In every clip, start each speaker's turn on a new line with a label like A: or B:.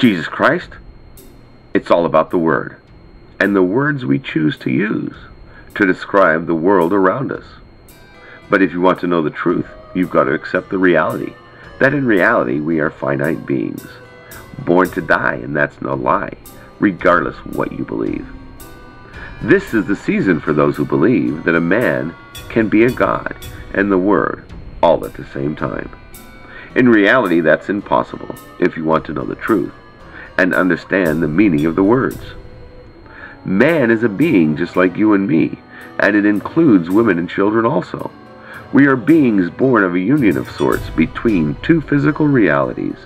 A: Jesus Christ? It's all about the Word, and the words we choose to use to describe the world around us. But if you want to know the truth, you've got to accept the reality that in reality we are finite beings, born to die, and that's no lie, regardless what you believe. This is the season for those who believe that a man can be a god and the Word all at the same time. In reality, that's impossible if you want to know the truth and understand the meaning of the words. Man is a being just like you and me, and it includes women and children also. We are beings born of a union of sorts between two physical realities.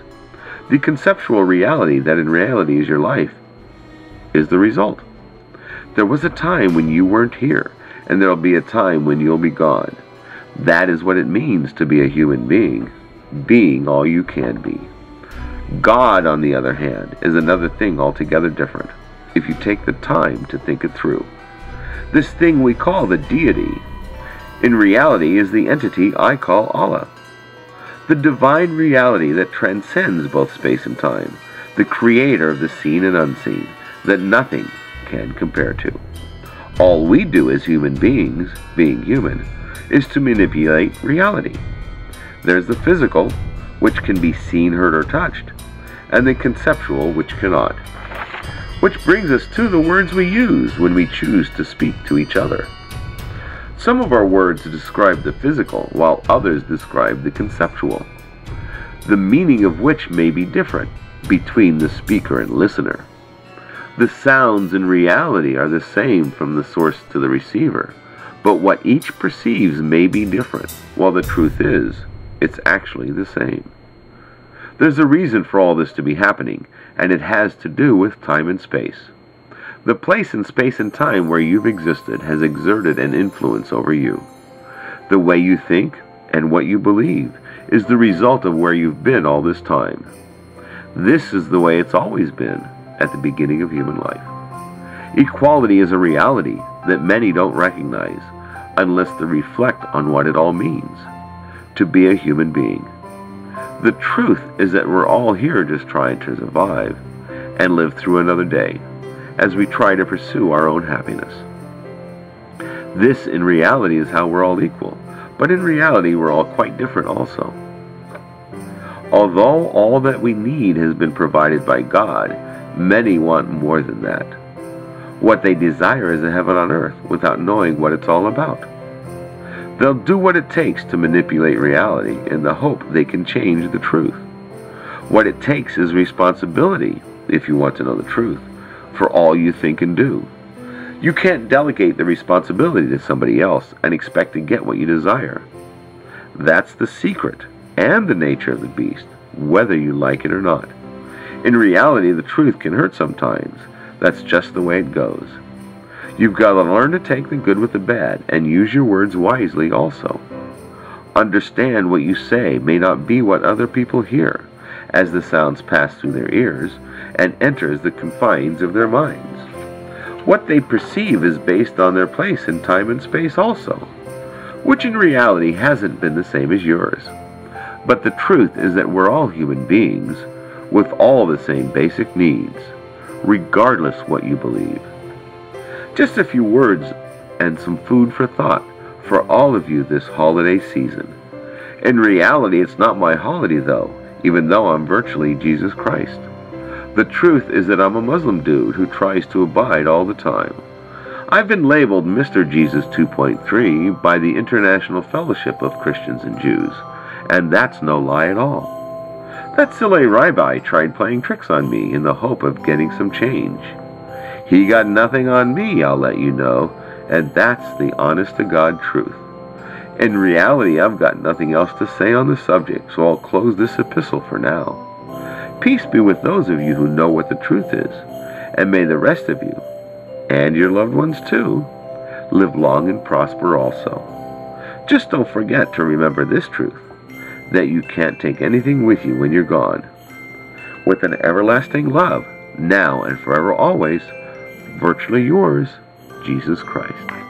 A: The conceptual reality that in reality is your life is the result. There was a time when you weren't here, and there'll be a time when you'll be gone. That is what it means to be a human being, being all you can be. God, on the other hand, is another thing altogether different, if you take the time to think it through. This thing we call the deity, in reality, is the entity I call Allah. The divine reality that transcends both space and time, the creator of the seen and unseen, that nothing can compare to. All we do as human beings, being human, is to manipulate reality. There's the physical, which can be seen, heard, or touched, and the conceptual, which cannot. Which brings us to the words we use when we choose to speak to each other. Some of our words describe the physical, while others describe the conceptual, the meaning of which may be different between the speaker and listener. The sounds in reality are the same from the source to the receiver, but what each perceives may be different, while the truth is, it's actually the same. There's a reason for all this to be happening, and it has to do with time and space. The place in space and time where you've existed has exerted an influence over you. The way you think and what you believe is the result of where you've been all this time. This is the way it's always been at the beginning of human life. Equality is a reality that many don't recognize unless they reflect on what it all means to be a human being. The truth is that we're all here just trying to survive and live through another day as we try to pursue our own happiness. This, in reality, is how we're all equal, but in reality, we're all quite different also. Although all that we need has been provided by God, many want more than that. What they desire is a heaven on earth without knowing what it's all about. They'll do what it takes to manipulate reality in the hope they can change the truth. What it takes is responsibility, if you want to know the truth, for all you think and do. You can't delegate the responsibility to somebody else and expect to get what you desire. That's the secret and the nature of the beast, whether you like it or not. In reality, the truth can hurt sometimes. That's just the way it goes. You've got to learn to take the good with the bad and use your words wisely also. Understand what you say may not be what other people hear, as the sounds pass through their ears and enters the confines of their minds. What they perceive is based on their place in time and space also, which in reality hasn't been the same as yours. But the truth is that we're all human beings with all the same basic needs, regardless what you believe. Just a few words and some food for thought for all of you this holiday season. In reality, it's not my holiday though, even though I'm virtually Jesus Christ. The truth is that I'm a Muslim dude who tries to abide all the time. I've been labeled Mr. Jesus 2.3 by the International Fellowship of Christians and Jews, and that's no lie at all. That silly rabbi tried playing tricks on me in the hope of getting some change. He got nothing on me, I'll let you know, and that's the honest to God truth. In reality, I've got nothing else to say on the subject, so I'll close this epistle for now. Peace be with those of you who know what the truth is, and may the rest of you, and your loved ones too, live long and prosper also. Just don't forget to remember this truth, that you can't take anything with you when you're gone. With an everlasting love, now and forever always, virtually yours, Jesus Christ.